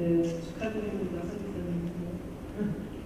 네, 축하드립니다, 선생님. 숫자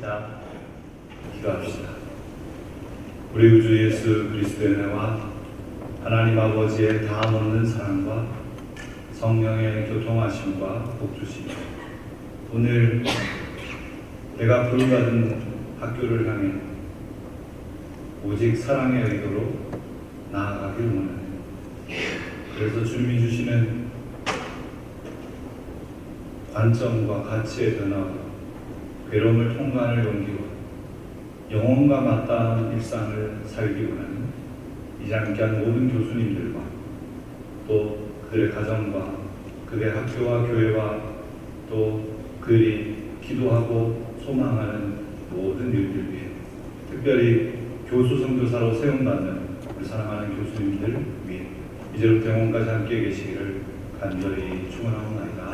주시겠습니다. 기도합시다. 우리 우주 예수 그리스도의 은혜와 하나님 아버지의 다함 없는 사랑과 성령의 교통하심과 복주심 오늘 내가 부름받은 학교를 향해 오직 사랑의 의도로 나아가 그래서 주님이 주시는 관점과 가치의 변화와 괴로움을 통과하는 용기와 영혼과 맞닿은 일상을 살기 원하는 이장기한 모든 교수님들과 또 그들의 가정과 그들의 학교와 교회와 또 그들이 기도하고 소망하는 모든 일들 위해 특별히 교수 선교사로 세움받는 우리 사랑하는 교수님들 위해 이제부터 영원까지 함께 계시기를 간절히 축원하옵나이다.